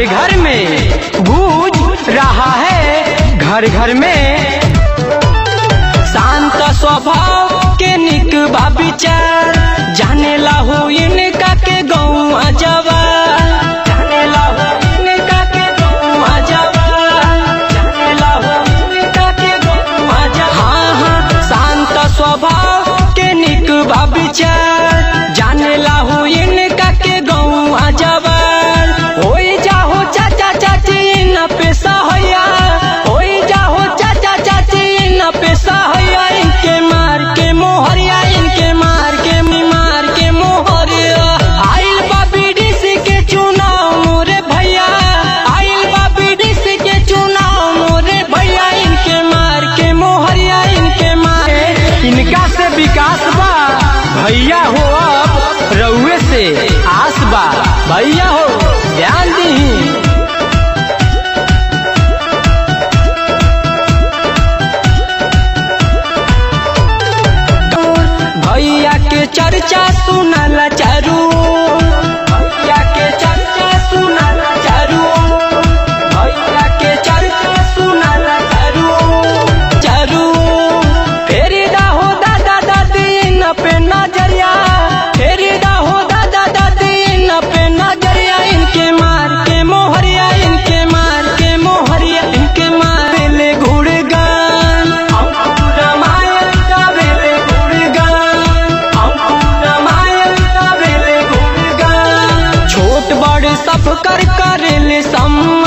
घर घर में गूंज रहा है। घर घर में शांत स्वभाव के निक विचार न पेशा हैया। होई चाचा चाची न पेशा हैया। इनके मार के मोहरिया इनके मार के मार के मोहरिया आइल बा बीडीसी के चुनाव मोरे भैया। आइल बा बीडीसी के चुनाव मोरे भैया। इनके मार के मोहरिया इनके मार इनका से विकास बा, भैया हो अब रउए से आस भैया हो, ध्यान दी चर्चा सुनला। सब कर कर ले सम।